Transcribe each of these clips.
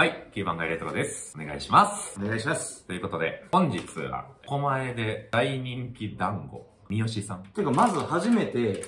はい、キーバンガイレトロです。お願いします。お願いします。ということで、本日は、狛江で大人気団子、三好さん。てか、まず初めてうん。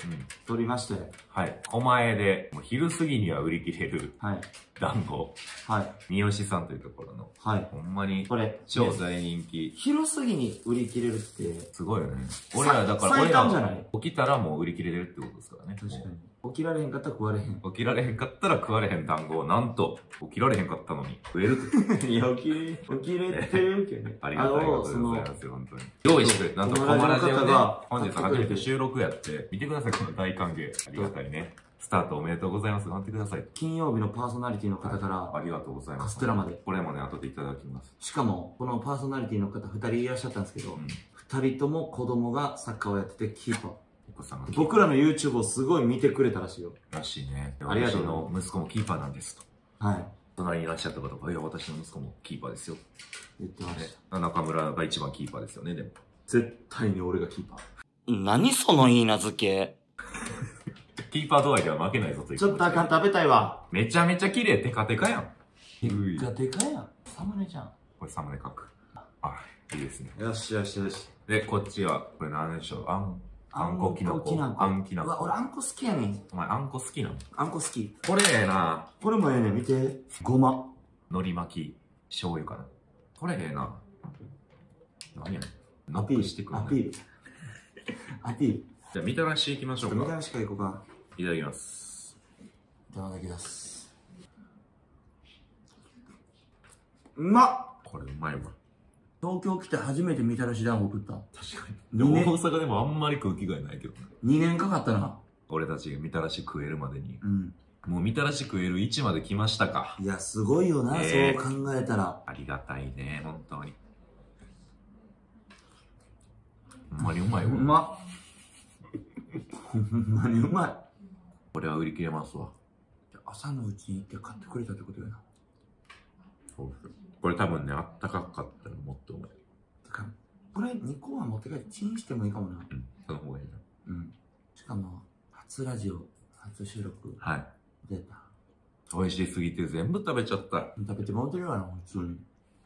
撮りましたよ。はい、狛江で、もう昼過ぎには売り切れるはい。団子、はい。三好さんというところの、はい。ほんまにこれ、超ね大人気。昼過ぎに売り切れるって、すごいよね。俺ら、だから最俺ら短じゃない？起きたらもう売り切れてるってことですからね。確かに。起きられへんかったら食われへん。起きられへんかったら食われへん団子をなんと起きられへんかったのに食えるって いや、起きれ、起きれてるけどね。ありがとでそのございますよ、本当に。用意してくれ、なんとこコマのラジオでが本日初めて収録やって、見てください、この大歓迎。ありがたいね。スタートおめでとうございます。頑張ってください。金曜日のパーソナリティの方から、ありがとうございます。カステラまで。これもね、後でいただきます。しかも、このパーソナリティの方2人いらっしゃったんですけどう、ん。二人とも子供がサッカーをやっててキーパー。さんが僕らの YouTube をすごい見てくれたらしいよ。らしいね。ありがとう私の息子もキーパーなんですと。はい。隣にいらっしゃった方が、いや、私の息子もキーパーですよ。言ってまねした。中村が一番キーパーですよね、でも。絶対に俺がキーパー。何その言い名付け キーパー度合いでは負けないぞという。ちょっとあかん、食べたいわ。めちゃめちゃ綺麗、テカテカやん。いっかでかいやん。サムネじゃん。これサムネ書く。あ、いいですね。よしよしよし。で、こっちは、これ何でしょうあん、あんこきなこ。あんきなこ。俺あんこ好きやねん。お前、あんこ好きなのあんこ好き。これええな。これもええねん、見て。ごま。海苔巻き、醤油かな。これええな。何やねん。アピール。クしてくるねアピール。アピール。じゃあ、みたらしいきましちょうか。見たらしか行こうか。いただきます。いただきます。うまっこれうまいわ。東京来て初めてみたらし団子食った。確かに。でもね大阪でもあんまり空気がないけどね。2年かかったな。俺たちがみたらし食えるまでに。うん。もうみたらし食える位置まで来ましたか。いや、すごいよな、ねえそう考えたら。ありがたいね、本当に。ほんまにうまいうわ。まっ。ほんまにうまい。これは売り切れますわ。朝のうちに行って買ってくれたってことやな。これ多分ね、あったかかったらもっとうまい。てか、これ2個は持って帰ってチンしてもいいかもな。うん、その方がいいな。うん。しかも、初ラジオ、初収録、はい。出た。美味しすぎて全部食べちゃった。よ食べてもらってるわな、普通に。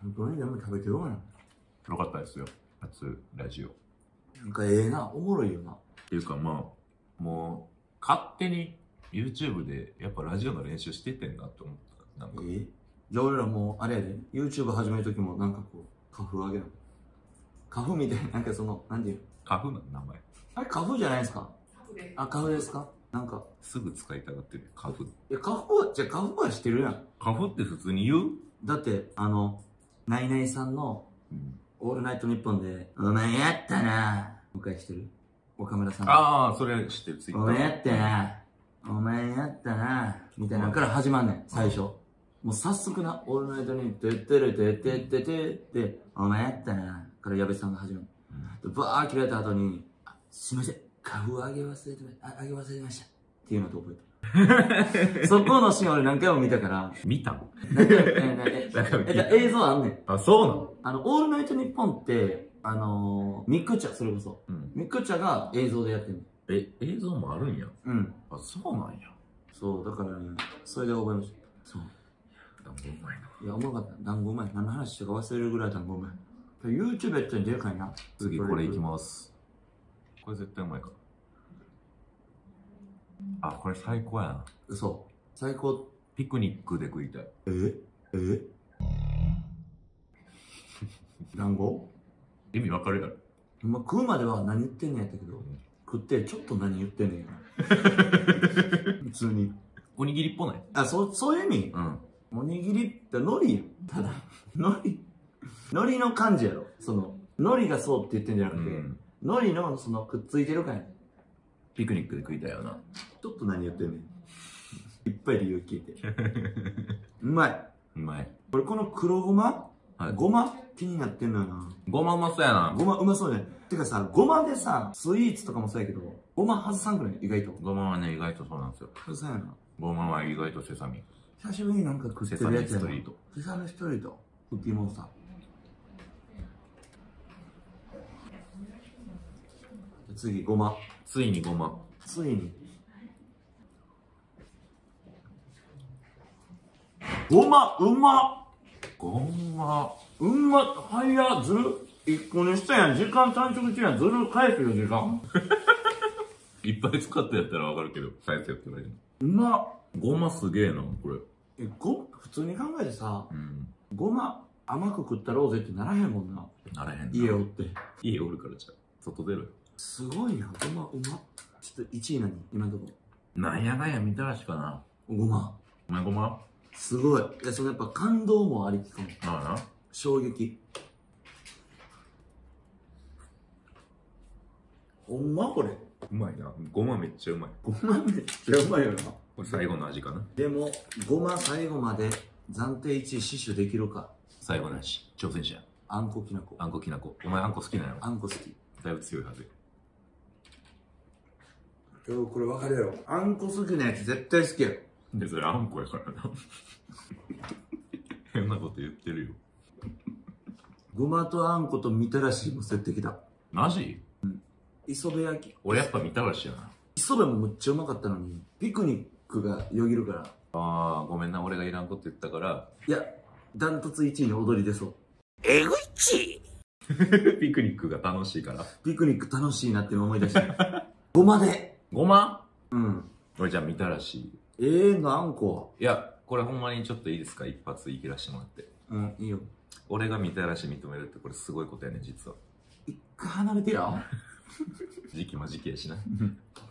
本当に全部食べてるわな。かったですよ。初ラジオ。っなんかええな、おもろいよな。ていうかまあ、もう、勝手に YouTube でやっぱラジオの練習しててんなって思った。なんか、え？じゃあ俺らもう、あれやで、YouTube 始めるときもなんかこう、花粉あげるの。花粉みたいな、なんかその、なんていう花粉の名前。あれ花粉じゃないですか？あ、花粉ですか？なんか、すぐ使いたがってる。花粉。いや、花粉は、じゃあ花粉は知ってるやん。花粉って普通に言う？だって、あの、ナイナイさんの、うん。オールナイトニッポンで、お前やったな迎えしてる？岡村さん。ああ、それ知ってる、ツイッター。お前やったなお前やったなみたいなのから始まんねん、最初。もう早速な、オールナイトニッポン、てってるてってっててって、お前やったなから矢部さんが始まる。でバー切られた後に、あすいません、花粉あげ忘れてま、ああげ忘れました。っていうのと覚えた。そこのシーン俺何回も見たから、見たの？映像あんねん。あ、そうなの？あの、オールナイトニッポンって、あのー、ミックチャ、それこそ。うん。ミックチャが映像でやってんの。え、映像もあるんや？うん。あ、そうなんや。そう、だからね、それで覚えました。そう。いや、おもろかった。団子うまい。何の話したか忘れるぐらい団子うまい。YouTube やったらでかいな。次これいきます。これ絶対うまいから。あ、これ最高やな。嘘。最高。ピクニックで食いたい。ええ？団子？意味わかるやろ。ま食うまでは何言ってんねんやったけど、食ってちょっと何言ってんねんや。普通に。おにぎりっぽない？あ、そ、そういう意味？うん。おにぎりって海苔やん。ただ、海苔。海苔の感じやろ。その、海苔がそうって言ってんじゃなくて、うん。海苔のそのくっついてる感やピクニックで食いたいよな。ちょっと何言ってんねん。いっぱい理由聞いて。うまい。うまい。これこの黒ごま？はい。ごま？気になってんのよな。ごまうまそうやな。ごまうまそうね。てかさ、ごまでさ、スイーツとかもそうやけど、ごま外さんくない？意外と。ごまはね、意外とそうなんですよ。そうやな。ごまは意外とセサミ。久しぶりになんか食ってるやつやな。セサミストリート。クッキーモンスター。次、ごま。ついにごま。ついに。ごま、うまごま。うまはいや、ずる、一個にしたやん。時間短縮中やん。ずる返すよ、時間。いっぱい使ったやったらわかるけど、サイズやったらいいの。うまごますげえな、これ。え、ご、普通に考えてさ、うん。ごま甘く食ったろうぜってならへんもんな。ならへんな。家おって。家おるからじゃあ外出ろよ。すごいな、ごま、うま。ちょっと1位何？今のとこ。なんやがやみたらしかな。ごま。お前ごま？すごい。いや、そのやっぱ感動もありきかも。まあな。衝撃。ほんまこれ？うまいな。ごまめっちゃうまい。ごまめっちゃうまいよな。これ最後の味かな。でも、ごま最後まで暫定1位死守できるか。最後の味。挑戦者。あんこきなこ。あんこきなこ。お前あんこ好きなの？あんこ好き。だいぶ強いはず。今日これ分かるやろ。あんこ好きなやつ絶対好きやろ。で、それあんこやからな。変なこと言ってるよ。ごまとあんことみたらしも設定きた。マジ？磯辺焼き。俺やっぱみたらしやな。磯辺もむっちゃうまかったのに、ピクニックがよぎるから。ああ、ごめんな、俺がいらんこと言ったから。いや、ダントツ1位に踊り出そう。えぐいち ピクニックが楽しいから。ピクニック楽しいなって今思い出した。ごまで。ごま？うん。俺じゃあみたらし。ええー、のあんこいや、これほんまにちょっといいですか？一発いきらしてもらって。うん、いいよ。俺がみたらし認めるってこれすごいことやね、実は。一回離れてよ。時期も時期やしな。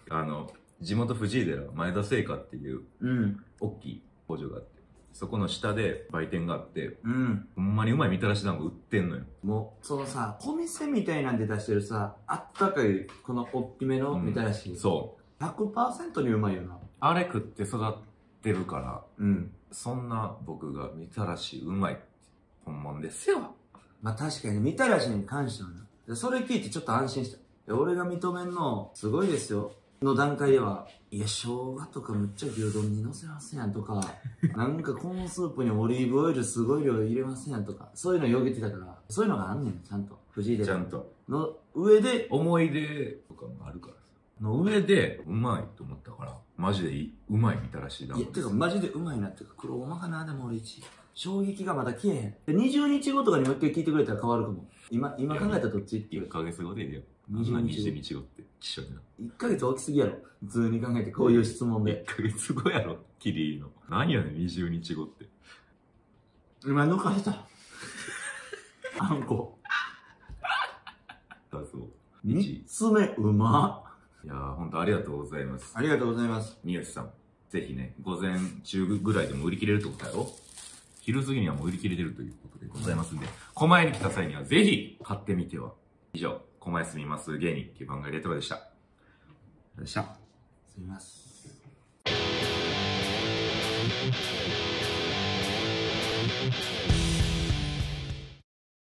あの、地元藤井寺、前田製菓っていううん。大きい工場があって、そこの下で売店があって、うん。ほんまにうまいみたらし団子売ってんのよ。もう、そのさ、お店みたいなんで出してるさ、あったかい、この大きめのみたらし。そう。100%にうまいよな。あれ食って育ってるから、うん。そんな僕がみたらしうまい本物ですよ。まあ確かに、みたらしに関してはな。でそれ聞いてちょっと安心した。で俺が認めんの、すごいですよ。の段階では、いや、生姜とかむっちゃ牛丼に乗せますやんとか、なんかコーンスープにオリーブオイルすごい量入れますやんとか、そういうのよぎってたから、そういうのがあんねん、ちゃんと。藤井で。ちゃんと。の上で、思い出とかもあるからさ。の上で、うまいと思ったから、マジでいい、うまいみたらし団いや、子てかマジでうまいなっていうか、黒ごまかな、でも俺1位。衝撃がまだ消えへん。で、20日後とかにもう一回聞いてくれたら変わるかも。今、今考えたらどっち？っていう1。ヶ月後でいいよ。20 20日後日日後って一緒にな。1ヶ月大きすぎやろ。普通に考えてこういう質問1で。ヶ月後やろ、キリの。何やねん、20日後って。今抜かした。あんこ。だそう。3つ目、うまいやー、ほんとありがとうございます。ありがとうございます。三好さん、ぜひね、午前中ぐらいでも売り切れるってことやろ昼過ぎにはもう売り切れてるということでございますんで、狛江に来た際にはぜひ買ってみては。以上、小前すみます芸人9番街レトロでした。でした。すみます。